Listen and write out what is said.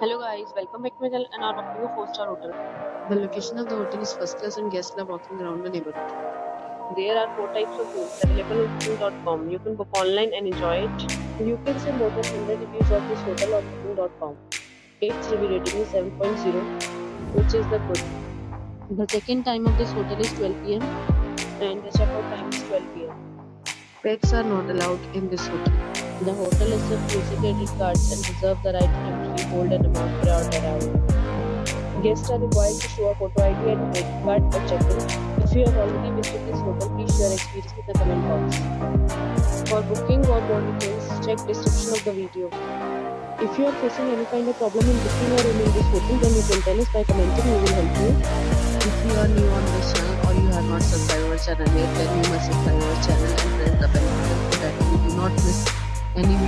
Hello guys, welcome back to my channel and are walking a 4-star hotel. The location of the hotel is first class and guests love walking around the neighborhood. There are 4 types of rooms available on booking.com. You can book online and enjoy it. You can see more than 100 reviews of this hotel on booking.com. Its review rating is 7.0 which is the good. The check-in time of this hotel is 12 pm. And the check-out time is 12 pm. Pets are not allowed in this hotel. The hotel accepts basic credit cards and reserves the right to temporarily hold an amount prior to arrival. Guests are required to show a photo ID and credit card for check-in. If you have already visited this hotel, please share experience in the comment box. For booking or more details, check description of the video. If you are facing any kind of problem in booking a room in this hotel, then you can tell us by commenting. We will help you. If you are new on this channel or you have not subscribed our channel yet, then you must any video